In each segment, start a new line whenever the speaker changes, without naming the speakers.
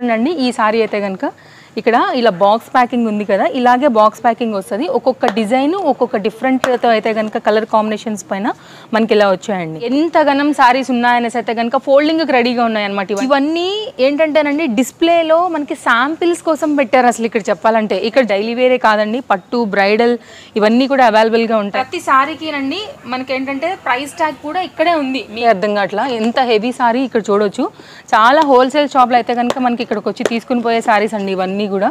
అండి ఈ సారీ అయితే కనుక ఇక్కడ ఇలా బాక్స్ ప్యాకింగ్ ఉంది కదా ఇలాగే బాక్స్ ప్యాకింగ్ వస్తుంది. ఒక్కొక్క డిజైన్ ఒక్కొక్క డిఫరెంట్తో అయితే కనుక కలర్ కాంబినేషన్స్ పైన మనకి ఇలా వచ్చాయండి. ఎంత గనం సారీస్ ఉన్నాయనేసి అయితే కనుక ఫోల్డింగ్కి రెడీగా ఉన్నాయన్నమాట ఇవన్నీ. ఏంటంటేనండి డిస్ప్లేలో మనకి శాంపిల్స్ కోసం పెట్టారు అసలు ఇక్కడ చెప్పాలంటే. ఇక్కడ డైలీ వేరే కాదండి పట్టు బ్రైడల్ ఇవన్నీ కూడా అవైలబుల్గా ఉంటాయి. ప్రతి సారీకి రండి మనకి ఏంటంటే ప్రైస్ ట్యాగ్ కూడా ఇక్కడే ఉంది. మీ అర్థం కావట్లా? ఎంత హెవీ సారీ ఇక్కడ చూడొచ్చు. చాలా హోల్సేల్ షాప్లో అయితే కనుక మనకి ఇక్కడికి వచ్చి తీసుకుని పోయే సారీస్ అండి ఇవన్నీ. కూడా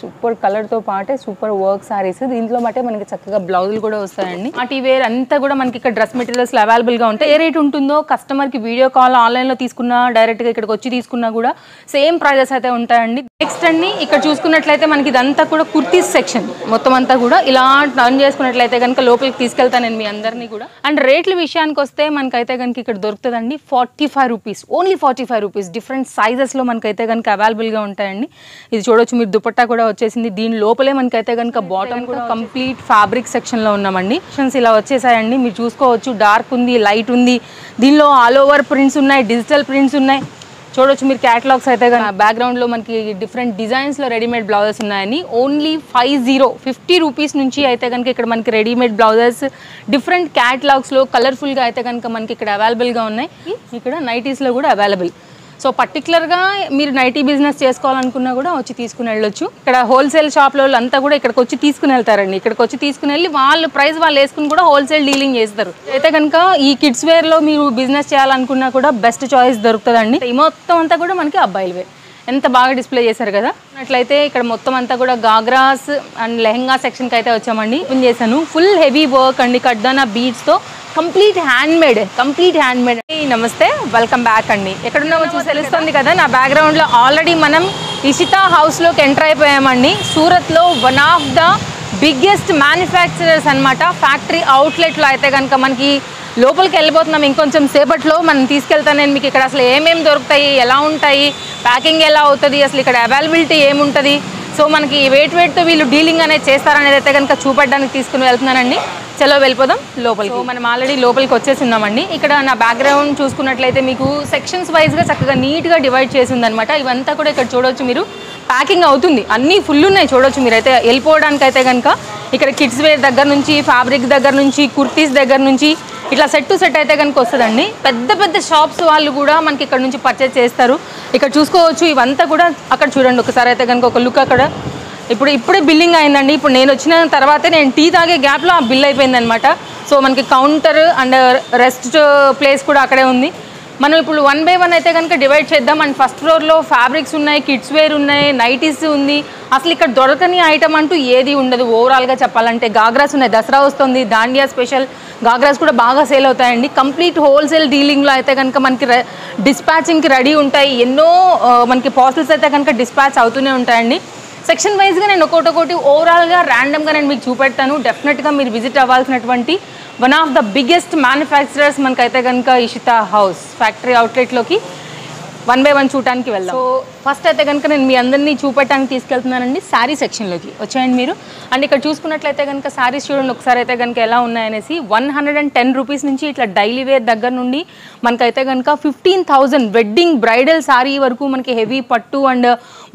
సూపర్ కలర్తో పాటే సూపర్ వర్క్ సారీస్. దీంట్లో మటే మనకి చక్కగా బ్లౌజులు కూడా వస్తాయండి. పార్టీ వేర్ అంతా కూడా మనకి ఇక్కడ డ్రెస్ మెటీరియల్స్ అవైలబుల్గా ఉంటాయి. ఏ రేట్ ఉంటుందో కస్టమర్కి వీడియో కాల్ ఆన్లైన్లో తీసుకున్నా డైరెక్ట్గా ఇక్కడికి వచ్చి తీసుకున్నా కూడా సేమ్ ప్రైజెస్ అయితే ఉంటాయండి. నెక్స్ట్ అండి ఇక్కడ చూసుకున్నట్లయితే మనకి ఇదంతా కూడా కుర్తీస్ సెక్షన్ మొత్తం అంతా కూడా ఇలా టర్న్ చేసుకున్నట్లయితే కనుక లోపలికి తీసుకెళ్తాను నేను మీ అందరినీ కూడా. అండ్ రేట్ల విషయానికి వస్తే మనకైతే కనుక ఇక్కడ దొరుకుతుందండి forty five rupees only forty five rupees different సైజెస్లో మనకైతే కనుక అవైలబుల్గా ఉంటాయండి. ఇది చూడొచ్చు మీరు దుపట్టా కూడా వచ్చేసింది. దీని లోపలే మనకైతే కనుక బాటమ్ కూడా కంప్లీట్ ఫ్యాబ్రిక్ సెక్షన్లో ఉన్నామండి. సెక్షన్స్ ఇలా వచ్చేసాయండి. మీరు చూసుకోవచ్చు డార్క్ ఉంది లైట్ ఉంది. దీనిలో ఆల్ ఓవర్ ప్రింట్స్ ఉన్నాయి డిజిటల్ ప్రింట్స్ ఉన్నాయి. చూడొచ్చు మీరు క్యాటలాగ్స్ అయితే బ్యాక్గ్రౌండ్లో మనకి డిఫరెంట్ డిజైన్స్లో రెడీమేడ్ బ్లౌజెస్ ఉన్నాయని only five zero fifty rupees నుంచి అయితే కనుక ఇక్కడ మనకి రెడీమేడ్ బ్లౌజెస్ డిఫరెంట్ క్యాటలాగ్స్లో కలర్ఫుల్గా అయితే కనుక మనకి ఇక్కడ అవైలబుల్గా ఉన్నాయి. ఇక్కడ నైటీస్లో కూడా అవైలబుల్ సో పర్టికులర్గా మీరు నైటీ బిజినెస్ చేసుకోవాలనుకున్నా కూడా వచ్చి తీసుకుని వెళ్ళొచ్చు. ఇక్కడ హోల్సేల్ షాప్లో అంతా కూడా ఇక్కడికి వచ్చి తీసుకుని వెళ్తారండి. ఇక్కడికి వచ్చి తీసుకుని వెళ్ళి వాళ్ళు ప్రైస్ వాళ్ళు వేసుకుని కూడా హోల్సేల్ డీలింగ్ చేస్తారు. అయితే కనుక ఈ కిడ్స్ వేర్లో మీరు బిజినెస్ చేయాలనుకున్నా కూడా బెస్ట్ చాయిస్ దొరుకుతుందండి. ఈ మొత్తం అంతా కూడా మనకి అబ్బాయిలవే ఎంత బాగా డిస్ప్లే చేశారు కదా? అట్లయితే ఇక్కడ మొత్తం అంతా కూడా గాగ్రాస్ అండ్ లెహంగా సెక్షన్కి అయితే వచ్చామండి. ఓపెన్ చేశాను. ఫుల్ హెవీ వర్క్ అండి. కడ్దానా బీడ్స్తో complete hand made complete hand made నమస్తే వెల్కమ్ బ్యాక్ అండి. ఎక్కడున్నామో చూసి తెలుస్తుంది కదా నా బ్యాక్గ్రౌండ్లో ఆల్రెడీ మనం ఇషితా హౌస్లోకి ఎంటర్ అయిపోయామండి. సూరత్లో one of the biggest manufacturers అన్నమాట. ఫ్యాక్టరీ అవుట్లెట్లో అయితే కనుక మనకి లోపలికి వెళ్ళిపోతున్నాం ఇంకొంచెం సేపట్లో. మనం తీసుకెళ్తాను నేను మీకు ఇక్కడ అసలు ఏమేమి దొరుకుతాయి ఎలా ఉంటాయి ప్యాకింగ్ ఎలా అవుతుంది అసలు ఇక్కడ అవైలబిలిటీ ఏముంటుంది సో మనకి వెయిట్ వెయిట్తో వీళ్ళు డీలింగ్ అనేది చేస్తారనేది అయితే కనుక చూపెట్టడానికి తీసుకుని వెళ్తున్నానండి. చలో వెళ్ళిపోదాం లోపలికి. మనం ఆల్రెడీ లోపలికి వచ్చేసి ఉన్నామండి ఇక్కడ నా బ్యాక్గ్రౌండ్ చూసుకున్నట్లయితే మీకు సెక్షన్స్ వైజ్గా చక్కగా నీట్గా డివైడ్ చేసి ఉందన్నమాట ఇవంతా కూడా ఇక్కడ చూడొచ్చు మీరు. ప్యాకింగ్ అవుతుంది. అన్నీ ఫుల్ ఉన్నాయి చూడొచ్చు మీరైతే. వెళ్ళిపోవడానికి అయితే కనుక ఇక్కడ కిడ్స్ వేర్ దగ్గర నుంచి ఫ్యాబ్రిక్ దగ్గర నుంచి కుర్తీస్ దగ్గర నుంచి ఇట్లా సెట్ టు సెట్ అయితే కనుక వస్తుందండి. పెద్ద పెద్ద షాప్స్ వాళ్ళు కూడా మనకి ఇక్కడ నుంచి పర్చేస్ చేస్తారు. ఇక్కడ చూసుకోవచ్చు ఇవంతా కూడా అక్కడ చూడండి. ఒకసారి అయితే కనుక ఒక లుక్ అక్కడ. ఇప్పుడు ఇప్పుడే బిల్లింగ్ అయిందండి. ఇప్పుడు నేను వచ్చిన తర్వాతే నేను టీ తాగే గ్యాప్లో ఆ బిల్ అయిపోయిందనమాట సో మనకి కౌంటర్ అండ్ రెస్ట్ ప్లేస్ కూడా అక్కడే ఉంది. మనం ఇప్పుడు వన్ బై వన్ అయితే కనుక డివైడ్ చేద్దాం. అండ్ ఫస్ట్ ఫ్లోర్లో ఫ్యాబ్రిక్స్ ఉన్నాయి కిడ్స్ వేర్ ఉన్నాయి నైటీస్ ఉంది. అసలు ఇక్కడ దొరకని ఐటమ్ అంటూ ఏది ఉండదు. ఓవరాల్గా చెప్పాలంటే గాగ్రాస్ ఉన్నాయి. దసరా వస్తుంది దాండియా స్పెషల్ గాగ్రాస్ కూడా బాగా సేల్ అవుతాయండి. కంప్లీట్ హోల్సేల్ డీలింగ్లో అయితే కనుక మనకి డిస్పాచింగ్కి రెడీ ఉంటాయి. ఎన్నో మనకి పార్సల్స్ అయితే కనుక డిస్పాచ్ అవుతూనే ఉంటాయండి. సెక్షన్ వైజ్గా నేను ఒక్కొక్కటి ఒకటి ఓవరాల్గా ర్యాండమ్గా నేను మీకు చూపెడతాను. డెఫినెట్గా మీరు visit అవ్వాల్సినటువంటి one of the biggest manufacturers మనకైతే కనుక ఇషితా హౌస్ ఫ్యాక్టరీ అవుట్లెట్లోకి వన్ బై వన్ చూడటానికి వెళ్దాం. సో ఫస్ట్ అయితే కనుక నేను మీ అందరినీ చూపెట్టడానికి తీసుకెళ్తున్నానండి శారీ సెక్షన్లోకి. వచ్చాయండి మీరు. అండ్ ఇక్కడ చూసుకున్నట్లయితే కనుక శారీస్ చూడండి ఒకసారి అయితే కనుక ఎలా ఉన్నాయనేసి one hundred and ten rupees నుంచి ఇట్లా డైలీ వేర్ దగ్గర నుండి మనకైతే కనుక fifteen thousand wedding bridal sari వరకు మనకి హెవీ పట్టు and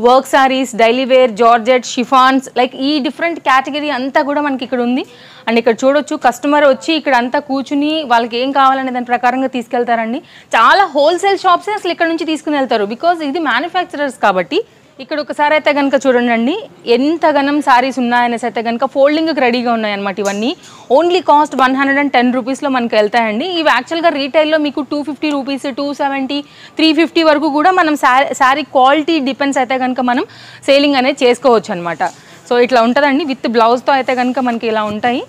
work saris daily wear georgette chiffons like ఈ డిఫరెంట్ కేటగిరీ అంతా కూడా మనకి ఇక్కడ ఉంది. అండ్ ఇక్కడ చూడొచ్చు కస్టమర్ వచ్చి ఇక్కడ అంతా కూర్చుని వాళ్ళకి ఏం కావాలనే దాని ప్రకారంగా తీసుకెళ్తారండి. చాలా హోల్సేల్ షాప్స్ అసలు ఇక్కడ నుంచి తీసుకుని వెళ్తారు. బికాజ్ ఇది మ్యానుఫ్యాక్చర్ మ్యానుఫ్యాక్చరర్స్ కాబట్టి ఇక్కడ ఒకసారి అయితే కనుక చూడండి ఎంత గనం సారీస్ ఉన్నాయనేసి అయితే కనుక ఫోల్డింగ్కి రెడీగా ఉన్నాయన్నమాట ఇవన్నీ. Only cost one hundred and ten రూపీస్లో మనకి వెళ్తాయండి. ఇవి యాక్చువల్గా రీటైల్లో మీకు two fifty rupees two seventy three fifty వరకు కూడా మనం శారీ శారీ క్వాలిటీ డిపెండ్స్ అయితే కనుక మనం సేలింగ్ అనేది చేసుకోవచ్చు అనమాట సో ఇట్లా ఉంటుందండి. విత్ బ్లౌజ్తో అయితే కనుక మనకి ఇలా ఉంటాయి.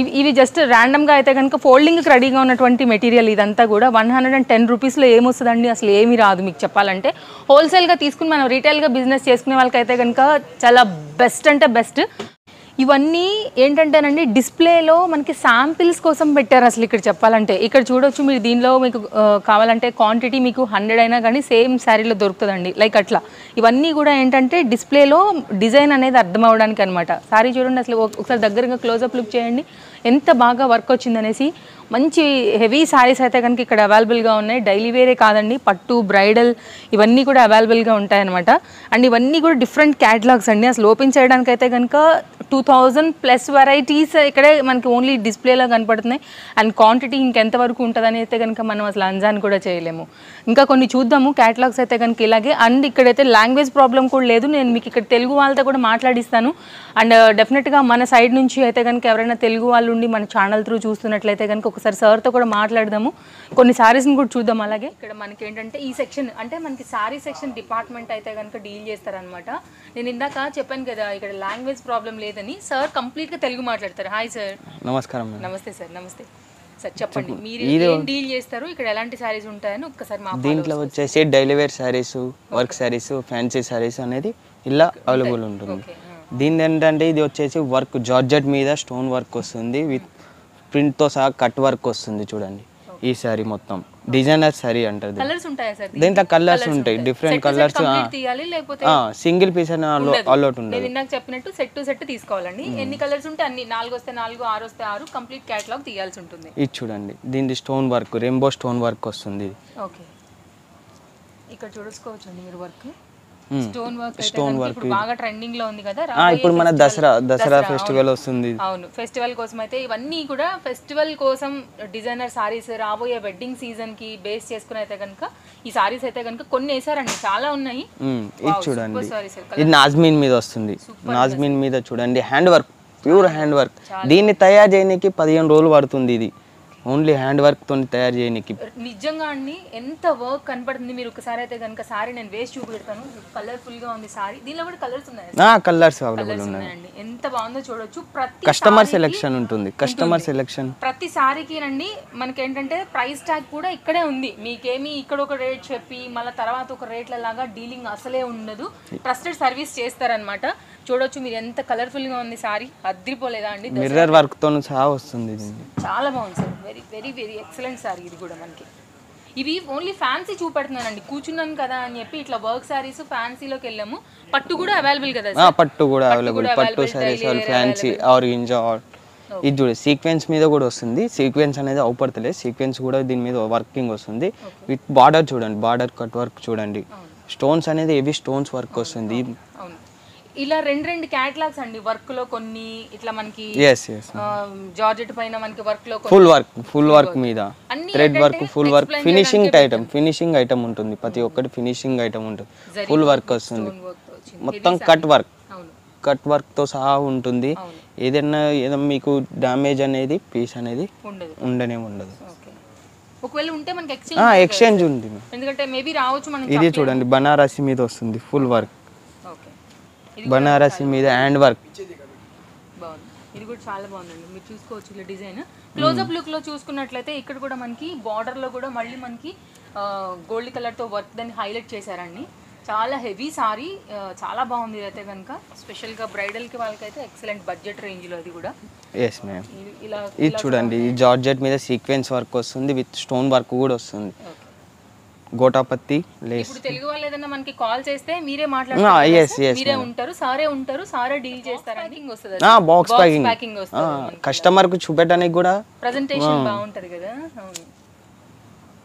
ఇవి ఇవి జస్ట్ ర్యాండమ్గా అయితే కనుక ఫోల్డింగ్కి రెడీగా ఉన్నటువంటి మెటీరియల్ ఇదంతా కూడా వన్ హండ్రెడ్ అండ్ టెన్ రూపీస్లో ఏమొస్తుందండి? అసలు ఏమీ రాదు మీకు చెప్పాలంటే. హోల్సేల్గా తీసుకుని మనం రీటైల్గా బిజినెస్ చేసుకునే వాళ్ళకైతే కనుక చాలా బెస్ట్ అంటే బెస్ట్ ఇవన్నీ ఏంటంటేనండి డిస్ప్లేలో మనకి శాంపిల్స్ కోసం పెట్టారు అసలు ఇక్కడ చెప్పాలంటే. ఇక్కడ చూడొచ్చు మీరు దీనిలో మీకు కావాలంటే క్వాంటిటీ మీకు హండ్రెడ్ అయినా కానీ సేమ్ శారీలో దొరుకుతుందండి. లైక్ అట్లా. ఇవన్నీ కూడా ఏంటంటే డిస్ప్లేలో డిజైన్ అనేది అర్థం అవడానికి అనమాట శారీ చూడండి అసలు ఒకసారి దగ్గరగా క్లోజప్ లుక్ చేయండి. ఎంత బాగా వర్క్ వచ్చిందనేసి మంచి హెవీ శారీస్ అయితే కనుక ఇక్కడ అవైలబుల్గా ఉన్నాయి. డైలీ వేరే కాదండి పట్టు బ్రైడల్ ఇవన్నీ కూడా అవైలబుల్గా ఉంటాయన్నమాట. అండ్ ఇవన్నీ కూడా డిఫరెంట్ క్యాటలాగ్స్ అండి. అసలు ఓపెన్ చేయడానికి అయితే కనుక టూ థౌజండ్ ప్లస్ వెరైటీస్ ఇక్కడే మనకి ఓన్లీ డిస్ప్లేలో కనపడుతున్నాయి. అండ్ క్వాంటిటీ ఇంకెంత వరకు ఉంటుందని అయితే కనుక మనం అసలు అంజాన్ కూడా చేయలేము. ఇంకా కొన్ని చూద్దాము. క్యాటలాగ్స్ అయితే కనుక ఇలాగే. అండ్ ఇక్కడైతే లాంగ్వేజ్ ప్రాబ్లం కూడా లేదు. నేను మీకు ఇక్కడ తెలుగు వాళ్ళతో కూడా మాట్లాడిస్తాను. అండ్ డెఫినెట్గా uh, మన సైడ్ నుంచి అయితే కనుక ఎవరైనా తెలుగు వాళ్ళు ఉండి మన ఛానల్ త్రూ చూస్తున్నట్లయితే కనుక ఒకసారి సార్తో కూడా మాట్లాడదాము. కొన్ని సారీస్ని కూడా చూద్దాం అలాగే. ఇక్కడ మనకి ఏంటంటే ఈ సెక్షన్ అంటే మనకి సారీ సెక్షన్ డిపార్ట్మెంట్ అయితే కనుక డీల్ చేస్తారనమాట నేను ఇందాక చెప్పాను కదా ఇక్కడ లాంగ్వేజ్ ప్రాబ్లం లేదని. సార్ కంప్లీట్గా తెలుగు మాట్లాడతారు. హాయ్ సార్
నమస్కారం
నమస్తే సార్ నమస్తే. సార్ చెప్పండి. మీరు ఏం డీల్ చేస్తారు? ఇక్కడ ఎలాంటి సారీస్ ఉంటాయని ఒక్కసారి మా
దీంట్లో వచ్చేసి daily wear saris work saris fancy saris అనేది ఇలా అవైలబుల్ ఉంటుంది. దీని ఏంటంటే ఇది వచ్చేసి వర్క్ జార్జెట్ మీద స్టోన్ వర్క్ వస్తుంది విత్ ప్రింట్తో సహా కట్ వర్క్ వస్తుంది చూడండి. ఈ శారీ మొత్తం. డిజైనర్ శారీ అంటారు దీంట్లో కలర్స్ ఉంటాయి. డిఫరెంట్ కలర్స్
తీయాలి లేకపోతే
సింగిల్ పీస్ అని అలౌట్ ఉండదు.
ఇందాక చెప్పినట్టు సెట్ టు సెట్ తీసుకోవాలండి. ఎన్ని కలర్స్ ఉంటే అన్ని నాలుగు వస్తే నాలుగు ఆరు వస్తే ఆరు కంప్లీట్ క్యాటలాగ్ తీయాల్సి ఉంటుంది.
ఇది చూడండి. దీనికి stone work rainbow stone work వస్తుంది.
ఓకే ఇక్కడ చూసుకోవచ్చు అండి మీరు వర్క్. స్టోన్ వర్క్ అయితే కనుక ఇప్పుడు బాగా ట్రెండింగ్లో ఉంది కదా రాబోయే
ఇప్పుడు మన దసరా దసరా. ఫెస్టివల్ వస్తుంది.
అవును ఫెస్టివల్ కోసం అయితే ఇవన్నీ కూడా ఫెస్టివల్ కోసం డిజైనర్ సారీస్ రాబోయే వెడ్డింగ్ సీజన్కి బేస్ చేసుకుని అయితే కనుక ఈ సారీస్ అయితే కనుక కొన్ని వేసారండి చాలా ఉన్నాయి.
మ్మ్. ఇది చూడండి. ఇది నాజ్మిన్ మీద వస్తుంది. నాజ్మిన్ మీద చూడండి hand work pure hand work దీన్ని తయారు చేయడానికి పదిహేను రోజులు పడుతుంది ఇది. ఓన్లీ హ్యాండ్ వర్క్ తోని తయారు చేయడానికి
నిజంగా అండి ఎంత వర్క్ కనపడుతుంది మీరు ఒకసారి అయితే కనుక సారీ నేను వేసి చూపెడతాను. కలర్ఫుల్గా ఉంది సారీ. దీనిలో కూడా కలర్స్ ఉన్నాయి
ఆ కలర్స్ అవైలబుల్
ఉన్నాయండి. ఎంత బాగుందో చూడొచ్చు. ప్రతి
కస్టమర్ సెలెక్షన్ ఉంటుంది. కస్టమర్ సెలెక్షన్
ప్రతి సారీకి రండి. మనకేంటంటే ప్రైస్ ట్యాగ్ కూడా ఇక్కడే ఉంది. మీకేమి ఇక్కడ ఒక రేట్ చెప్పి మళ్ళీ తర్వాత ఒక రేట్ల లాగా డీలింగ్ అసలే ఉండదు. ట్రస్టెడ్ సర్వీస్ చేస్తారనమాట చూడొచ్చు మీరు ఎంత కలర్ఫుల్గా ఉంది సారీ. అద్రిపోలేదా అండి?
మిర్రర్ వర్క్తో సహా వస్తుంది ఇది.
చాలా బాగుంది sir. Very very very excellent sari ఇది కూడా మనకి. ఇవి ఓన్లీ ఫ్యాన్సీ చూపెడుతున్నానండి. కూర్చున్నాను కదా అని చెప్పి ఇట్లా వర్క్ సారీస్ ఫ్యాన్సీలోకి వెళ్ళాము. పట్టు కూడా అవైలబుల్ కదా
ఆ, పట్టు కూడా అవైలబుల్ పట్టు సారీస్ ఫ్యాన్సీ ఆరెంజ్ ఇది చూడు సీక్వెన్స్ మీద కూడా వస్తుంది. సీక్వెన్స్ అనేది అవుపడతలేదు. సీక్వెన్స్ కూడా దీని మీద వర్కింగ్ వస్తుంది. విత్ బార్డర్ చూడండి బార్డర్ కట్ వర్క్ చూడండి. స్టోన్స్ అనేది హెవీ స్టోన్స్ వర్క్ వస్తుంది.
ఇలా రెండు రెండు క్యాటలాగ్స్ అండి వర్క్లో కొన్ని ఇట్లా మనకి జార్జెట్ పైన మనకి వర్క్లో
ఫుల్ వర్క్ ఫుల్ వర్క్ మీద. Thread work full work finishing item finishing item ఉంటుంది. ప్రతి ఒక్కటి ఫినిషింగ్ ఐటమ్ ఉంటుంది. ఫుల్ వర్క్ వస్తుంది. మొత్తం కట్ వర్క్ కట్ వర్క్తో సహా ఉంటుంది. ఏదైనా ఏదైనా మీకు డ్యామేజ్ అనేది పీస్ అనేది ఉండనే ఉండదు.
ఒకవేళ ఉంటే మనకి ఎక్స్చేంజ్
ఎక్స్చేంజ్ ఉంది
ఎందుకంటే మేబీ రావచ్చు
ఇది చూడండి బనారసి మీద వస్తుంది ఫుల్ వర్క్ బనారసి మీద హ్యాండ్ వర్క్
బాగుంది. ఇది కూడా చాలా బాగుందండి. మీరు చూసుకోవచ్చు ఇలా డిజైన్. క్లోజ్అప్ లుక్లో చూసుకున్నట్లయితే ఇక్కడ కూడా మనకి బార్డర్లో కూడా మళ్ళీ మనకి గోల్డ్ కలర్తో వర్క్ దాన్ని హైలైట్ చేశారండి. చాలా హెవీ సారీ చాలా బాగుంది ఇదైతే కనుక. స్పెషల్గా బ్రైడల్కి వాళ్ళకైతే ఎక్సలెంట్ బడ్జెట్ రేంజ్లో అది కూడా.
ఎస్ మ్యామ్
ఇది- ఇలా
ఇది చూడండి ఈ జార్జెట్ మీద సీక్వెన్స్ వర్క్ వస్తుంది విత్ స్టోన్ వర్క్ కూడా వస్తుంది. గోటాపత్తి లేస్.
ఇప్పుడు తెలుగు వాళ్ళు ఏదైనా మనకి కాల్ చేస్తే మీరే మాట్లాడతారు
yes, yes,
మీరే ఉంటారు సారే ఉంటారు సారే డీల్ చేస్తారు ప్యాకింగ్ వస్తుంది
బాక్స్ ప్యాకింగ్
ప్యాకింగ్ వస్తుంది
కస్టమర్కు చూపెట్టడానికి కూడా
ప్రజెంటేషన్ బాగుంటది కదా? అవును.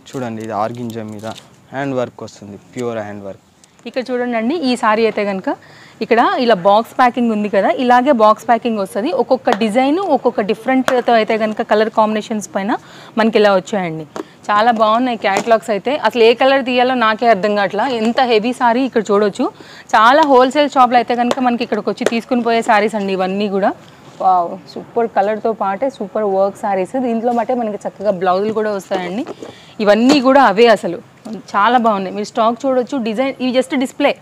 చూడండి ఇది ఆర్గింజా మీద హ్యాండ్ వర్క్ వస్తుంది ప్యూర్ హ్యాండ్ వర్క్.
ఇక్కడ చూడండి అండి ఈ సారీ అయితే కనుక ఇక్కడ ఇలా బాక్స్ ప్యాకింగ్ ఉంది కదా ఇలాగే బాక్స్ ప్యాకింగ్ వస్తుంది. ఒక్కొక్క డిజైన్ ఒక్కొక్క డిఫరెంట్తో అయితే కనుక కలర్ కాంబినేషన్స్ పైన మనకి ఇలా వచ్చాయండి. చాలా బాగున్నాయి క్యాటలాగ్స్ అయితే. అసలు ఏ కలర్ తీయాలో నాకే అర్థం కావట్లా. ఎంత హెవీ సారీ ఇక్కడ చూడొచ్చు. చాలా హోల్సేల్ షాప్లో అయితే కనుక మనకి ఇక్కడికి వచ్చి తీసుకుని పోయే సారీస్ అండి ఇవన్నీ కూడా. వావ్ సూపర్ కలర్తో పాటే సూపర్ వర్క్ సారీస్ దీంట్లో బట్టే మనకి చక్కగా బ్లౌజులు కూడా వస్తాయండి. ఇవన్నీ కూడా అవే అసలు. చాలా బాగున్నాయి. మీరు స్టాక్ చూడొచ్చు. డిజైన్ ఇవి జస్ట్ డిస్ప్లే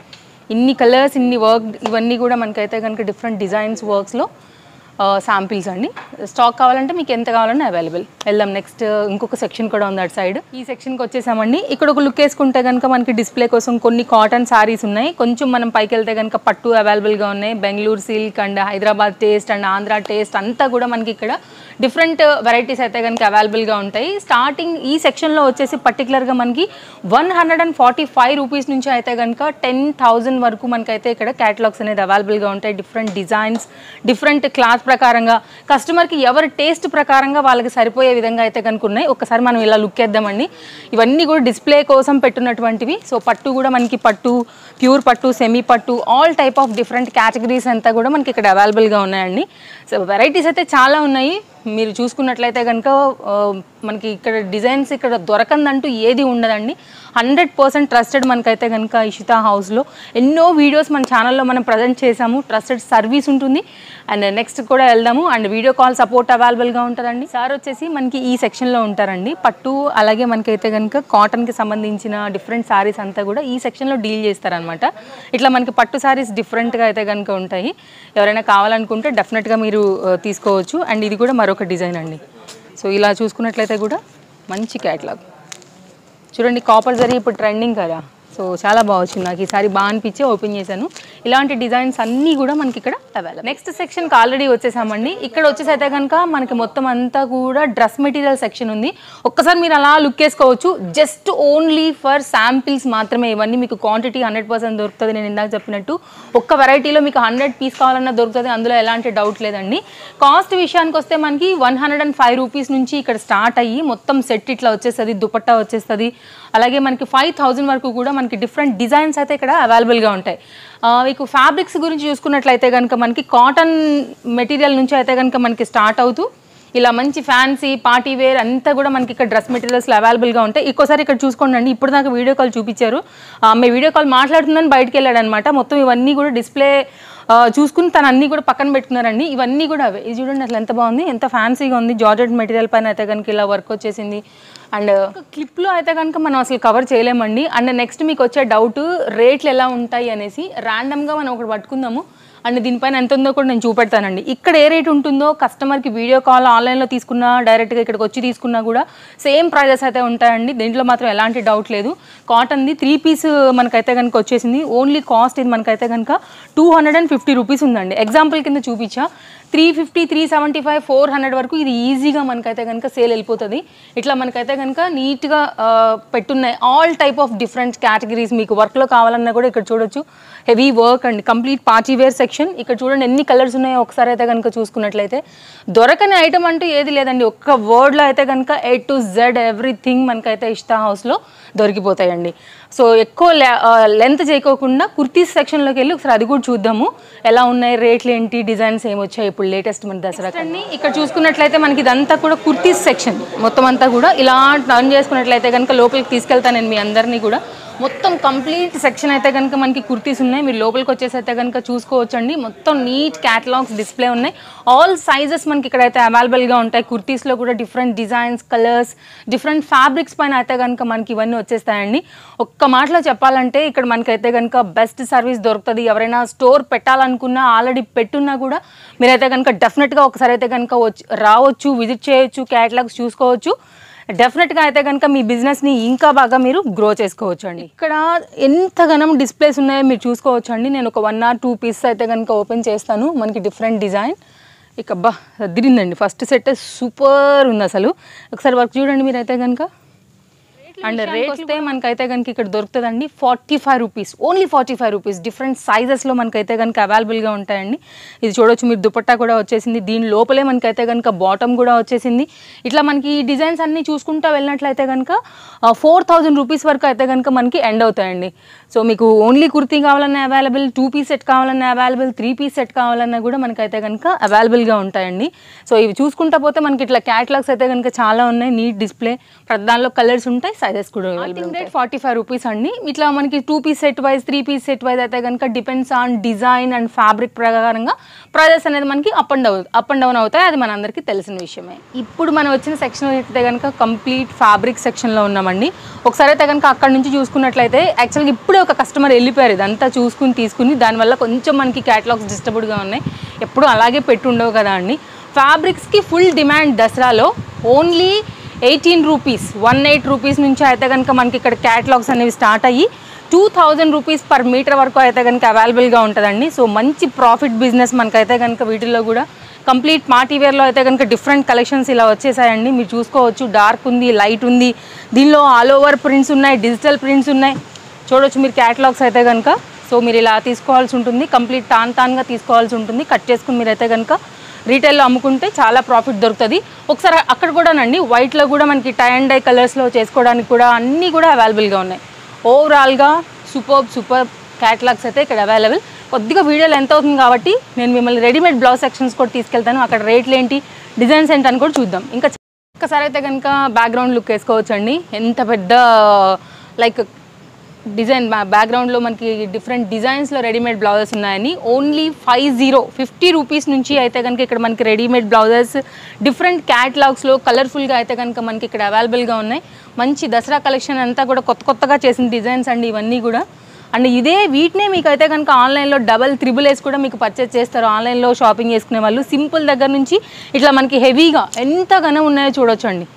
ఇన్ని కలర్స్ ఇన్ని వర్క్ ఇవన్నీ కూడా మనకైతే కనుక డిఫరెంట్ డిజైన్స్ వర్క్స్లో శాంపిల్స్ అండి. స్టాక్ కావాలంటే మీకు ఎంత కావాలన్నా అవైలబుల్ వెళ్దాం నెక్స్ట్ ఇంకొక సెక్షన్ కూడా ఉంది అటు సైడ్ ఈ సెక్షన్కి వచ్చేసామండి. ఇక్కడ ఒక లుక్ వేసుకుంటే కనుక మనకి డిస్ప్లే కోసం కొన్ని కాటన్ సారీస్ ఉన్నాయి. కొంచెం మనం పైకి వెళ్తే కనుక పట్టు అవైలబుల్గా ఉన్నాయి. Bengaluru silk and Hyderabad taste and Andhra taste అంతా కూడా మనకి ఇక్కడ డిఫరెంట్ వెరైటీస్ అయితే కనుక అవైలబుల్గా ఉంటాయి. స్టార్టింగ్ ఈ సెక్షన్లో వచ్చేసి పర్టికులర్గా మనకి one hundred and forty five rupees నుంచి అయితే కనుక టెన్ థౌజండ్ వరకు మనకైతే ఇక్కడ క్యాటలాగ్స్ అనేది అవైలబుల్గా ఉంటాయి. డిఫరెంట్ డిజైన్స్ డిఫరెంట్ క్లాత్ ప్రకారంగా. కస్టమర్కి ఎవరి టేస్ట్ ప్రకారంగా వాళ్ళకి సరిపోయే విధంగా అయితే కనుక ఉన్నాయి. ఒకసారి మనం ఇలా లుక్ వేద్దామండి ఇవన్నీ కూడా డిస్ప్లే కోసం పెట్టున్నటువంటివి. సో పట్టు కూడా మనకి పట్టు ప్యూర్ పట్టు సెమీ పట్టు all type of different categories అంతా కూడా మనకి ఇక్కడ అవైలబుల్గా ఉన్నాయండి. సో వెరైటీస్ అయితే చాలా ఉన్నాయి. మీరు చూసుకున్నట్లయితే కనుక uh, మనకి ఇక్కడ డిజైన్స్ ఇక్కడ దొరకందంటూ ఏది ఉండదండి. హండ్రెడ్ పర్సెంట్ ట్రస్టెడ్ మనకైతే కనుక ఇషితా హౌస్లో. ఎన్నో వీడియోస్ మన ఛానల్లో మనం ప్రజెంట్ చేసాము ట్రస్టెడ్ సర్వీస్ ఉంటుంది. అండ్ నెక్స్ట్ కూడా వెళ్దాము. అండ్ వీడియో కాల్ సపోర్ట్ అవైలబుల్గా ఉంటుందండి. సార్ వచ్చేసి మనకి ఈ సెక్షన్లో ఉంటారండి. పట్టు అలాగే మనకైతే కనుక కాటన్కి సంబంధించిన డిఫరెంట్ సారీస్ అంతా కూడా ఈ సెక్షన్లో డీల్ చేస్తారనమాట ఇట్లా మనకి పట్టు సారీస్ డిఫరెంట్గా అయితే కనుక ఉంటాయి. ఎవరైనా కావాలనుకుంటే డెఫినెట్గా మీరు తీసుకోవచ్చు. అండ్ ఇది కూడా మరొక డిజైన్ అండి. సో ఇలా చూసుకున్నట్లయితే కూడా మంచి క్యాట్లాగ్. చూడండి కాపర్ జరీ ఇప్పుడు ట్రెండింగ్ కదా. సో చాలా బాగా వచ్చింది నాకు ఈసారి బాగా అనిపించి ఓపెన్ చేశాను. ఇలాంటి డిజైన్స్ అన్నీ కూడా మనకి ఇక్కడ అవైలబుల్. నెక్స్ట్ సెక్షన్కి ఆల్రెడీ వచ్చేసామండి. ఇక్కడ వచ్చేసి అయితే కనుక మనకి మొత్తం అంతా కూడా డ్రెస్ మెటీరియల్ సెక్షన్ ఉంది. ఒక్కసారి మీరు అలా లుక్ వేసుకోవచ్చు. జస్ట్ ఓన్లీ ఫర్ శాంపిల్స్ మాత్రమే ఇవన్నీ మీకు క్వాంటిటీ హండ్రెడ్ పర్సెంట్ దొరుకుతుంది. నేను ఇందాక చెప్పినట్టు ఒక్క వెరైటీలో మీకు హండ్రెడ్ పీస్ కావాలన్నా దొరుకుతుంది. అందులో ఎలాంటి డౌట్ లేదండి. కాస్ట్ విషయానికి వస్తే మనకి one hundred and five rupees నుంచి ఇక్కడ స్టార్ట్ అయ్యి మొత్తం సెట్ ఇట్లా వచ్చేస్తుంది దుపట్టా వచ్చేస్తుంది. అలాగే మనకి ఫైవ్ థౌజండ్ వరకు కూడా మనకి డిఫరెంట్ డిజైన్స్ అయితే ఇక్కడ అవైలబుల్గా ఉంటాయి. మీకు ఫ్యాబ్రిక్స్ గురించి చూసుకున్నట్లయితే కనుక మనకి కాటన్ మెటీరియల్ నుంచి అయితే కనుక మనకి స్టార్ట్ అవుతూ ఇలా మంచి ఫ్యాన్సీ పార్టీ వేర్ అంతా కూడా మనకి ఇక్కడ డ్రెస్ మెటీరియల్స్లో అవైలబుల్గా ఉంటాయి. ఇంకోసారి ఇక్కడ చూసుకోండి ఇప్పుడు దాకా వీడియో కాల్ చూపించారు. మీ వీడియో కాల్ మాట్లాడుతుందని బయటికి వెళ్ళాడు అనమాట మొత్తం ఇవన్నీ కూడా డిస్ప్లే చూసుకుని తను అన్నీ కూడా పక్కన పెట్టుకున్నారండి. ఇవన్నీ కూడా అవే. ఇది చూడండి అసలు ఎంత బాగుంది ఎంత ఫ్యాన్సీగా ఉంది. జార్జెట్ మెటీరియల్ పైన అయితే కనుక ఇలా వర్క్ వచ్చేసింది. అండ్ క్లిప్లో అయితే కనుక మనం అసలు కవర్ చేయలేమండి. అండ్ నెక్స్ట్ మీకు వచ్చే డౌట్ రేట్లు ఎలా ఉంటాయి అనేసి ర్యాండమ్గా మనం ఒకటి పట్టుకుందాము. అండ్ దీనిపైన ఎంత ఉందో కూడా నేను చూపెడతానండి. ఇక్కడ ఏ రేట్ ఉంటుందో కస్టమర్కి వీడియో కాల్ ఆన్లైన్లో తీసుకున్నా డైరెక్ట్గా ఇక్కడికి వచ్చి తీసుకున్నా కూడా సేమ్ ప్రైజెస్ అయితే ఉంటాయండి. దీంట్లో మాత్రం ఎలాంటి డౌట్ లేదు. కాటన్ది త్రీ పీస్ మనకైతే కనుక వచ్చేసింది. ఓన్లీ కాస్ట్ ఇది మనకైతే కనుక two hundred and fifty rupees ఉందండి. ఎగ్జాంపుల్ కింద చూపించా. Three fifty three seventy five four hundred వరకు ఇది ఈజీగా మనకైతే కనుక సేల్ వెళ్ళిపోతుంది. ఇట్లా మనకైతే కనుక నీట్గా పెట్టున్నాయి all type of different categories మీకు వర్క్లో కావాలన్నా కూడా ఇక్కడ చూడొచ్చు. Heavy work and complete party wear section ఇక్కడ చూడండి ఎన్ని కలర్స్ ఉన్నాయో ఒకసారి అయితే కనుక చూసుకున్నట్లయితే. దొరకని ఐటమ్ అంటూ ఏది లేదండి. ఒక్క వర్డ్లో అయితే కనుక ఏ టు జెడ్ ఎవ్రీథింగ్ మనకైతే ఇష్టా హౌస్లో దొరికిపోతాయండి. సో ఎక్కువ లెంత్ చేయకోకుండా కుర్తీస్ సెక్షన్లోకి వెళ్ళి ఒకసారి అది కూడా చూద్దాము. ఎలా ఉన్నాయి రేట్లు ఏంటి డిజైన్స్ ఏమొచ్చాయి ఇప్పుడు లేటెస్ట్ మన దసరా ఇక్కడ చూసుకున్నట్లయితే మనకి ఇదంతా కూడా కుర్తీస్ సెక్షన్ మొత్తం అంతా కూడా ఇలా టర్న్ చేసుకున్నట్లయితే కనుక లోపలికి తీసుకెళ్తాను నేను మీ అందరినీ కూడా. మొత్తం కంప్లీట్ సెక్షన్ అయితే కనుక మనకి కుర్తీస్ ఉన్నాయి. మీరు లోపలికి వచ్చేసి అయితే కనుక చూసుకోవచ్చండి. మొత్తం నీట్ క్యాటలాగ్స్ డిస్ప్లే ఉన్నాయి. ఆల్ సైజెస్ మనకి ఇక్కడైతే అవైలబుల్గా ఉంటాయి. కుర్తీస్లో కూడా different designs colours different fabrics పైన అయితే కనుక మనకి ఇవన్నీ వచ్చేస్తాయండి. ఒక్క మాటలో చెప్పాలంటే ఇక్కడ మనకైతే కనుక బెస్ట్ సర్వీస్ దొరుకుతుంది. ఎవరైనా స్టోర్ పెట్టాలనుకున్నా ఆల్రెడీ పెట్టున్నా కూడా మీరైతే కనుక డెఫినెట్గా ఒకసారి అయితే కనుక వచ్చి రావచ్చు విజిట్ చేయొచ్చు క్యాటలాగ్స్ చూసుకోవచ్చు. డెఫినెట్గా అయితే కనుక మీ బిజినెస్ని ఇంకా బాగా మీరు గ్రో చేసుకోవచ్చు అండి ఇక్కడ ఎంతగానం డిస్ప్లేస్ ఉన్నాయో మీరు చూసుకోవచ్చు అండి నేను ఒక వన్ ఆర్ టూ పీస్ అయితే కనుక ఓపెన్ చేస్తాను. మనకి డిఫరెంట్ డిజైన్ ఇక బా దిరిందండి ఫస్ట్ సెట్ సూపర్ ఉంది అసలు. ఒకసారి వర్క్ చూడండి మీరైతే కనుక అండ్ రేట్ వస్తే మనకైతే కనుక ఇక్కడ దొరుకుతుందండి forty five rupees only forty five rupees different సైజెస్లో మనకైతే కనుక అవైలబుల్గా ఉంటాయండి. ఇది చూడొచ్చు మీరు దుపట్టా కూడా వచ్చేసింది. దీని లోపలే మనకైతే కనుక బాటమ్ కూడా వచ్చేసింది. ఇట్లా మనకి ఈ డిజైన్స్ అన్నీ చూసుకుంటూ వెళ్ళినట్లయితే కనుక ఫోర్ థౌజండ్ రూపీస్ వరకు అయితే కనుక మనకి ఎండ్ అవుతాయండి. సో మీకు ఓన్లీ కుర్తీ కావాలన్నా అవైలబుల్ టూ పీస్ సెట్ కావాలన్నా అవైలబుల్ త్రీ పీస్ సెట్ కావాలన్నా కూడా మనకైతే కనుక అవైలబుల్గా ఉంటాయండి. సో ఇవి చూసుకుంటా పోతే మనకి ఇట్లా క్యాటలాగ్స్ అయితే కనుక చాలా ఉన్నాయి. నీట్ డిస్ప్లే ప్రతి దానిలో కలర్స్ ఉంటాయి సైజెస్ కూడా available rate forty five rupees అండి. ఇట్లా మనకి two piece set wise three piece set wise అయితే కనుక depends on design and fabric ప్రకారంగా ప్రైజెస్ అనేది మనకి up and down up and down అవుతాయి. అది మనందరికీ తెలిసిన విషయమే. ఇప్పుడు మనం వచ్చిన సెక్షన్ అయితే కనుక కంప్లీట్ ఫ్యాబ్రిక్ సెక్షన్లో ఉన్నామండి. ఒకసారి అయితే కనుక అక్కడ నుంచి చూసుకున్నట్లయితే యాక్చువల్గా ఇప్పుడే ఒక కస్టమర్ వెళ్ళిపోయారు. ఇదంతా చూసుకుని తీసుకుని దానివల్ల కొంచెం మనకి క్యాటలాగ్స్ డిస్టర్బ్డ్గా ఉన్నాయి. ఎప్పుడు అలాగే పెట్టి ఉండవు కదా అండి. ఫ్యాబ్రిక్స్కి full demand దసరాలో only eighteen rupees one eight rupees నుంచి అయితే కనుక మనకి ఇక్కడ క్యాటలాగ్స్ అనేవి స్టార్ట్ అయ్యి two thousand rupees per metre వరకు అయితే కనుక అవైలబుల్గా ఉంటుందండి. సో మంచి ప్రాఫిట్ బిజినెస్ మనకైతే కనుక వీటిల్లో కూడా కంప్లీట్ పార్టీ వేర్లో అయితే కనుక డిఫరెంట్ కలెక్షన్స్ ఇలా వచ్చేసాయండి. మీరు చూసుకోవచ్చు డార్క్ ఉంది లైట్ ఉంది దీనిలో ఆల్ ఓవర్ ప్రింట్స్ ఉన్నాయి డిజిటల్ ప్రింట్స్ ఉన్నాయి. చూడవచ్చు మీరు క్యాటలాగ్స్ అయితే కనుక సో మీరు ఇలా తీసుకోవాల్సి ఉంటుంది కంప్లీట్ టాన్ టాన్గా తీసుకోవాల్సి ఉంటుంది. కట్ చేసుకుని మీరైతే కనుక రీటైల్లో అమ్ముకుంటే చాలా ప్రాఫిట్ దొరుకుతుంది. ఒకసారి అక్కడ కూడానండి వైట్లో కూడా మనకి టై అండ్ డై కలర్స్లో చేసుకోవడానికి కూడా అన్నీ కూడా అవైలబుల్గా ఉన్నాయి. ఓవరాల్గా సూపర్ సూపర్ క్యాటలాగ్స్ అయితే ఇక్కడ అవైలబుల్ కొద్దిగా వీడియోలో ఎంత అవుతుంది కాబట్టి నేను మిమ్మల్ని రెడీమేడ్ బ్లౌజ్ సెక్షన్స్ కూడా తీసుకెళ్తాను. అక్కడ రేట్లు ఏంటి డిజైన్స్ ఏంటి అని కూడా చూద్దాం. ఇంకా ఒక్కసారి అయితే కనుక బ్యాక్గ్రౌండ్ లుక్ వేసుకోవచ్చండి. ఎంత పెద్ద లైక్ డిజైన్ బ్యాక్గ్రౌండ్లో మనకి డిఫరెంట్ డిజైన్స్లో రెడీమేడ్ బ్లౌజెస్ ఉన్నాయని only five zero fifty rupees నుంచి అయితే కనుక ఇక్కడ మనకి రెడీమేడ్ బ్లౌజెస్ డిఫరెంట్ క్యాటలాగ్స్లో కలర్ఫుల్గా అయితే కనుక మనకి ఇక్కడ అవైలబుల్గా ఉన్నాయి. మంచి దసరా కలెక్షన్ అంతా కూడా కొత్త కొత్తగా చేసిన డిజైన్స్ అండి ఇవన్నీ కూడా. అండ్ ఇదే వీటినే మీకు అయితే కనుక ఆన్లైన్లో డబల్ త్రిబుల్ వేసి కూడా మీకు పర్చేస్ చేస్తారు. ఆన్లైన్లో షాపింగ్ చేసుకునే వాళ్ళు. సింపుల్ దగ్గర నుంచి ఇట్లా మనకి హెవీగా ఎంతగానో ఉన్నాయో చూడొచ్చండి.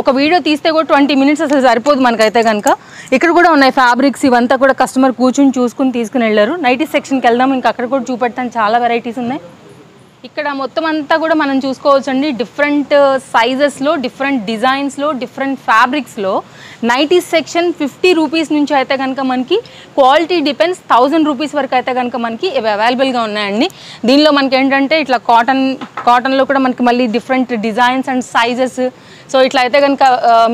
ఒక వీడియో తీస్తే కూడా ట్వంటీ మినిట్స్ అసలు సరిపోదు మనకైతే కనుక ఇక్కడ కూడా ఉన్నాయి ఫ్యాబ్రిక్స్ ఇవంతా కూడా కస్టమర్ కూర్చుని చూసుకుని తీసుకుని వెళ్ళారు. నైటీ సెక్షన్కి వెళ్దాం ఇంకా అక్కడ కూడా చూపెడతాను. చాలా వెరైటీస్ ఉన్నాయి. ఇక్కడ మొత్తం అంతా కూడా మనం చూసుకోవచ్చు అండి డిఫరెంట్ సైజెస్లో డిఫరెంట్ డిజైన్స్లో డిఫరెంట్ ఫ్యాబ్రిక్స్లో నైటీ సెక్షన్ ఫిఫ్టీ రూపీస్ నుంచి అయితే కనుక మనకి క్వాలిటీ డిపెండ్స్ థౌజండ్ రూపీస్ వరకు అయితే కనుక మనకి ఇవి అవైలబుల్గా ఉన్నాయండి. దీనిలో మనకి ఏంటంటే ఇట్లా కాటన్ కాటన్లో కూడా మనకి మళ్ళీ different designs and sizes so ఇట్లా అయితే కనుక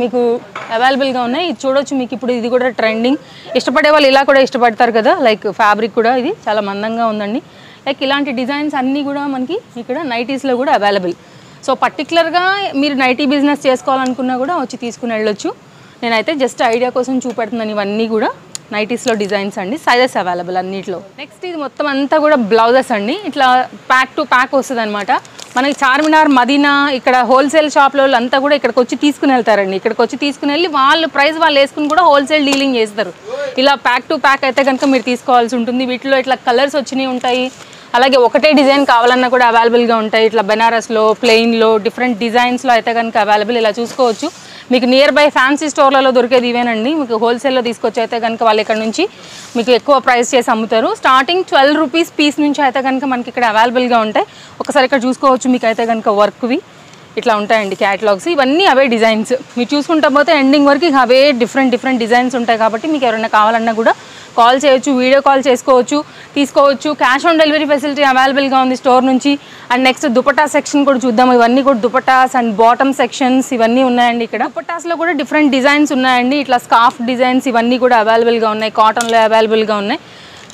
మీకు అవైలబుల్గా ఉన్నాయి. ఇది చూడొచ్చు మీకు ఇప్పుడు ఇది కూడా ట్రెండింగ్ ఇష్టపడే వాళ్ళు ఇలా కూడా ఇష్టపడతారు కదా లైక్ ఫ్యాబ్రిక్ కూడా ఇది. చాలా మందంగా ఉందండి. లైక్ ఇలాంటి డిజైన్స్ అన్నీ కూడా మనకి ఇక్కడ నైటీస్లో కూడా అవైలబుల్ సో పర్టికులర్గా మీరు నైటీ బిజినెస్ చేసుకోవాలనుకున్నా కూడా వచ్చి తీసుకుని వెళ్ళొచ్చు. నేనైతే జస్ట్ ఐడియా కోసం చూపెడుతున్నాను ఇవన్నీ కూడా. నైటీస్లో డిజైన్స్ అండి. సైజెస్ అవైలబుల్ అన్నిట్లో. నెక్స్ట్ ఇది మొత్తం అంతా కూడా బ్లౌజెస్ అండి. ఇట్లా ప్యాక్ టు ప్యాక్ వస్తుంది అనమాట మనకి చార్మినార్ మదీనా ఇక్కడ హోల్సేల్ షాప్లో అంతా కూడా ఇక్కడికి వచ్చి తీసుకుని వెళ్తారండి. ఇక్కడికి వచ్చి తీసుకుని వెళ్ళి వాళ్ళు ప్రైస్ వాళ్ళు వేసుకుని కూడా హోల్సేల్ డీలింగ్ చేస్తారు. ఇలా ప్యాక్ టు ప్యాక్ అయితే కనుక మీరు తీసుకోవాల్సి ఉంటుంది. వీటిలో ఇట్లా కలర్స్ వచ్చినవి ఉంటాయి. అలాగే ఒకటే డిజైన్ కావాలన్నా కూడా అవైలబుల్గా ఉంటాయి. ఇట్లా బెనారస్లో ప్లెయిన్లో డిఫరెంట్ డిజైన్స్లో అయితే కనుక అవైలబుల్ ఇలా చూసుకోవచ్చు. మీకు నియర్ బై ఫ్యాన్సీ స్టోర్లలో దొరికేది ఇవేనండి. మీకు హోల్సేల్లో తీసుకొచ్చి అయితే కనుక వాళ్ళు ఇక్కడ నుంచి మీకు ఎక్కువ ప్రైస్ చేసి అమ్ముతారు. స్టార్టింగ్ ట్వెల్వ్ రూపీస్ పీస్ నుంచి అయితే కనుక మనకి ఇక్కడ అవైలబుల్గా ఉంటాయి. ఒకసారి ఇక్కడ చూసుకోవచ్చు మీకు అయితే కనుక వర్క్వి ఇట్లా ఉంటాయండి క్యాటలాగ్స్ ఇవన్నీ అవే డిజైన్స్ మీరు చూసుకుంటా పోతే ఎండింగ్ వరకు అవే డిఫరెంట్ డిఫరెంట్ డిజైన్స్ ఉంటాయి కాబట్టి మీకు ఎవరైనా కావాలన్నా కూడా కాల్ చేయొచ్చు వీడియో కాల్ చేసుకోవచ్చు తీసుకోవచ్చు. క్యాష్ ఆన్ డెలివరీ ఫెసిలిటీ అవైలబుల్గా ఉంది స్టోర్ నుంచి. అండ్ నెక్స్ట్ దుపట్టా సెక్షన్ కూడా చూద్దాం ఇవన్నీ కూడా దుపటాస్ అండ్ బాటమ్ సెక్షన్స్ ఇవన్నీ ఉన్నాయండి ఇక్కడ. దుపటాస్లో కూడా డిఫరెంట్ డిజైన్స్ ఉన్నాయండి. ఇట్లా స్కార్ఫ్ డిజైన్స్ ఇవన్నీ కూడా అవైలబుల్గా ఉన్నాయి. కాటన్లో అవైలబుల్గా ఉన్నాయి.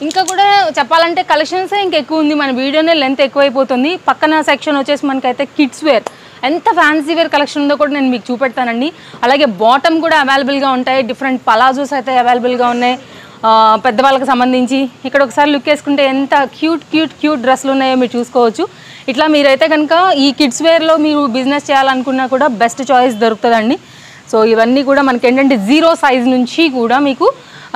ఇంకా కూడా చెప్పాలంటే కలెక్షన్స్ ఇంకా ఎక్కువ ఉంది. మన వీడియోనే లెంత్ ఎక్కువైపోతుంది. పక్కన సెక్షన్ వచ్చేసి మనకైతే కిడ్స్ వేర్ ఎంత ఫ్యాన్సీ వేర్ కలెక్షన్ ఉందో కూడా నేను మీకు చూపెడతానండి. అలాగే బాటమ్ కూడా అవైలబుల్గా ఉంటాయి. డిఫరెంట్ పలాజోస్ అయితే అవైలబుల్గా ఉన్నాయి. పెద్దవాళ్ళకి సంబంధించి ఇక్కడ ఒకసారి లుక్ వేసుకుంటే ఎంత క్యూట్ క్యూట్ క్యూట్ డ్రెస్సులు ఉన్నాయో మీరు చూసుకోవచ్చు. ఇట్లా మీరైతే కనుక ఈ కిడ్స్ వేర్లో మీరు బిజినెస్ చేయాలనుకున్నా కూడా బెస్ట్ చాయిస్ దొరుకుతుందండి. సో ఇవన్నీ కూడా మనకి ఏంటంటే జీరో సైజ్ నుంచి కూడా మీకు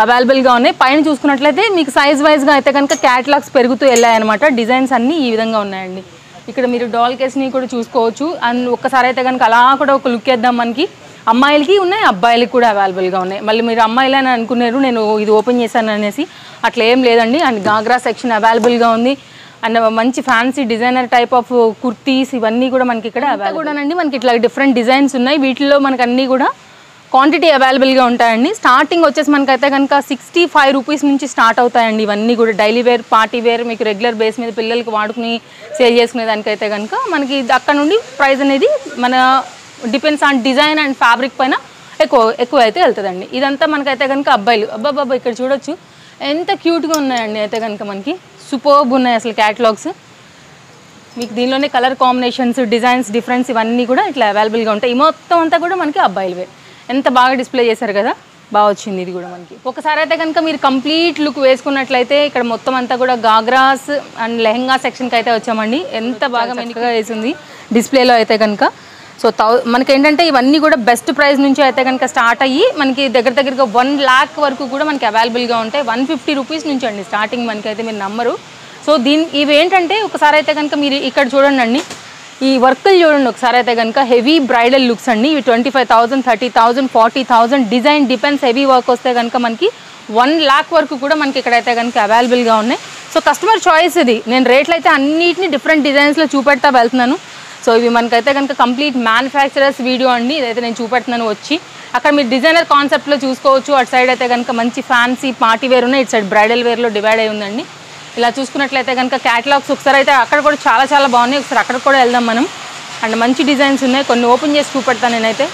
అవైలబుల్గా ఉన్నాయి. పైన చూసుకున్నట్లయితే మీకు సైజ్ వైజ్గా అయితే కనుక క్యాటలాగ్స్ పెరుగుతూ వెళ్ళాయన్నమాట. డిజైన్స్ అన్నీ ఈ విధంగా ఉన్నాయండి. ఇక్కడ మీరు డాల్ కేస్ని కూడా చూసుకోవచ్చు. అండ్ ఒక్కసారి అయితే కనుక అలా కూడా ఒక లుక్ వేద్దాం మనకి. అమ్మాయిలకి ఉన్నాయి అబ్బాయిలకి కూడా అవైలబుల్గా ఉన్నాయి. మళ్ళీ మీరు అమ్మాయిలు అని అనుకున్నారు నేను ఇది ఓపెన్ చేశాను అనేసి అట్లా ఏం లేదండి. అండ్ గాగ్రా సెక్షన్ అవైలబుల్గా ఉంది. అండ్ మంచి fancy designer type of kurtis ఇవన్నీ కూడా మనకి ఇక్కడ కూడానండి మనకి ఇట్లా డిఫరెంట్ డిజైన్స్ ఉన్నాయి. వీటిలో మనకి అన్నీ కూడా క్వాంటిటీ అవైలబుల్గా ఉంటాయండి. స్టార్టింగ్ వచ్చేసి మనకైతే కనుక సిక్స్టీ ఫైవ్ రూపీస్ నుంచి స్టార్ట్ అవుతాయండి ఇవన్నీ కూడా. డైలీ వేర్ పార్టీ వేర్ మీకు రెగ్యులర్ బేస్ మీద పిల్లలకి వాడుకుని సేల్ చేసుకునే దానికైతే కనుక మనకి అక్కడ నుండి ప్రైస్ అనేది మన depends on design and fabric పైన ఎక్కువ ఎక్కువ అయితే వెళ్తుందండి. ఇదంతా మనకైతే కనుక అబ్బాయిలు అబ్బాబాబా ఇక్కడ చూడొచ్చు. ఎంత క్యూట్గా ఉన్నాయండి అయితే కనుక మనకి. సూపర్బ్ ఉన్నాయి అసలు క్యాటలాగ్స్. మీకు దీనిలోనే కలర్ కాంబినేషన్స్ డిజైన్స్ డిఫరెన్స్ ఇవన్నీ కూడా ఇట్లా అవైలబుల్గా ఉంటాయి. ఈ మొత్తం అంతా కూడా మనకి అబ్బాయిలవే. ఎంత బాగా డిస్ప్లే చేశారు కదా బాగా వచ్చింది ఇది కూడా మనకి. ఒకసారి అయితే కనుక మీరు కంప్లీట్ లుక్ వేసుకున్నట్లయితే ఇక్కడ మొత్తం అంతా కూడా గాగ్రాస్ అండ్ లెహంగా సెక్షన్కి అయితే వచ్చామండి. ఎంత బాగా మెనుకగా వేసింది డిస్ప్లేలో అయితే కనుక సో థౌ మనకి ఏంటంటే ఇవన్నీ కూడా బెస్ట్ ప్రైస్ నుంచి అయితే కనుక స్టార్ట్ అయ్యి మనకి దగ్గర దగ్గరగా వన్ ల్యాక్ వరకు కూడా మనకి అవైలబుల్గా ఉంటాయి. వన్ ఫిఫ్టీ రూపీస్ నుంచి అండి స్టార్టింగ్ మనకి అయితే మీరు నమ్మరు. సో దీని ఇవి ఏంటంటే ఒకసారి అయితే కనుక మీరు ఇక్కడ చూడండి అండి. ఈ వర్క్లు చూడండి ఒకసారి అయితే కనుక హెవీ బ్రైడల్ లుక్స్ అండి. ఇవి twenty five thousand thirty thousand forty thousand design depends heavy work వస్తే కనుక మనకి వన్ ల్యాక్ వరకు కూడా మనకి ఇక్కడైతే కనుక అవైలబుల్గా ఉన్నాయి. సో కస్టమర్ చాయిస్ ఇది. నేను రేట్లు అయితే అన్నిటిని డిఫరెంట్ డిజైన్స్లో చూపెడతా వెళ్తున్నాను. సో ఇవి మనకైతే కనుక కంప్లీట్ మ్యానుఫ్యాక్చరర్స్ వీడియో అండి. ఇదైతే నేను చూపెడుతున్నాను వచ్చి. అక్కడ మీరు డిజైనర్ కాన్సెప్ట్లో చూసుకోవచ్చు. అటు సైడ్ అయితే కనుక మంచి ఫ్యాన్సీ పార్టీ వేర్ ఉన్నాయి. ఇటు సైడ్ బ్రైడల్ వేర్లో డివైడ్ అయి ఉందండి. ఇలా చూసుకున్నట్లయితే కనుక క్యాటలాగ్స్ ఒకసారి అయితే అక్కడ కూడా చాలా చాలా బాగున్నాయి. ఒకసారి అక్కడ కూడా వెళ్దాం మనం. అండ్ మంచి డిజైన్స్ ఉన్నాయి. కొన్ని ఓపెన్ చేసి చూపెడతాను నేనైతే.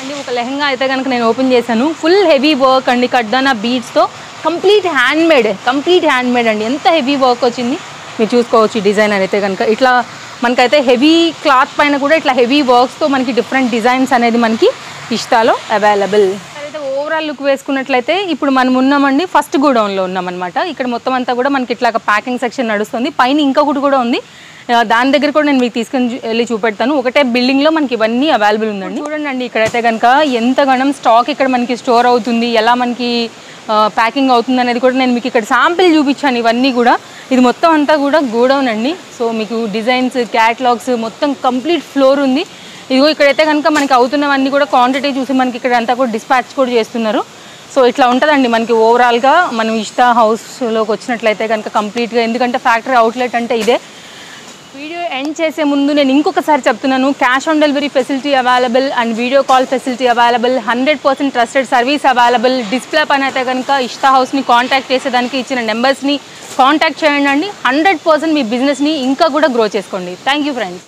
అండి ఒక లెహంగా అయితే కనుక నేను ఓపెన్ చేశాను. ఫుల్ హెవీ వర్క్ అండి. కడ్డానా బీడ్స్తో కంప్లీట్ హ్యాండ్మేడ్ కంప్లీట్ హ్యాండ్మేడ్ అండి. ఎంత హెవీ వర్క్ వచ్చింది. మీరు చూసుకోవచ్చు ఈ డిజైన్ అయితే కనుక. ఇట్లా మనకైతే హెవీ క్లాత్ పైన కూడా ఇట్లా హెవీ వర్క్స్తో మనకి డిఫరెంట్ డిజైన్స్ అనేది మనకి ఇష్టాలో అవైలబుల్. అయితే ఓవరాల్ లుక్ వేసుకున్నట్లయితే ఇప్పుడు మనం ఉన్నామండి ఫస్ట్ గోడౌన్లో ఉన్నామన్నమాట. ఇక్కడ మొత్తం అంతా కూడా మనకి ఇట్లా ప్యాకింగ్ సెక్షన్ నడుస్తుంది. పైన ఇంకొకటి కూడా ఉంది. దాని దగ్గర కూడా నేను మీకు తీసుకొని వెళ్ళి చూపెడతాను. ఒకటే బిల్డింగ్లో మనకి ఇవన్నీ అవైలబుల్ ఉందండి. చూడండి ఇక్కడైతే కనుక ఎంత గణం స్టాక్ ఇక్కడ మనకి స్టోర్ అవుతుంది. ఎలా మనకి ప్యాకింగ్ అవుతుంది అనేది కూడా నేను మీకు ఇక్కడ శాంపిల్ చూపించాను ఇవన్నీ కూడా. ఇది మొత్తం అంతా కూడా గోడౌన్ అండి. సో మీకు డిజైన్స్ క్యాటలాగ్స్ మొత్తం కంప్లీట్ ఫ్లోర్ ఉంది. ఇదిగో ఇక్కడైతే కనుక మనకి అవుతున్నవన్నీ కూడా క్వాంటిటీ చూసి మనకి ఇక్కడ అంతా కూడా డిస్పాచ్ కూడా చేస్తున్నారు. సో ఇట్లా ఉంటుందండి మనకి ఓవరాల్గా మనం ఇష్టా హౌస్లోకి వచ్చినట్లయితే కనుక కంప్లీట్గా ఎందుకంటే ఫ్యాక్టరీ అవుట్లెట్ అంటే ఇదే. వీడియో ఎండ్ చేసే ముందు నేను ఇంకొకసారి చెప్తున్నాను cash on delivery facility available and video call facility available hundred percent trusted service available display పని అయితే కనుక ఇష్టా హౌస్ని కాంటాక్ట్ చేసేదానికి ఇచ్చిన నెంబర్స్ని కాంటాక్ట్ చేయండి అండి హండ్రెడ్ పర్సెంట్ మీ బిజినెస్ని ఇంకా కూడా గ్రో చేసుకోండి. Thank you friends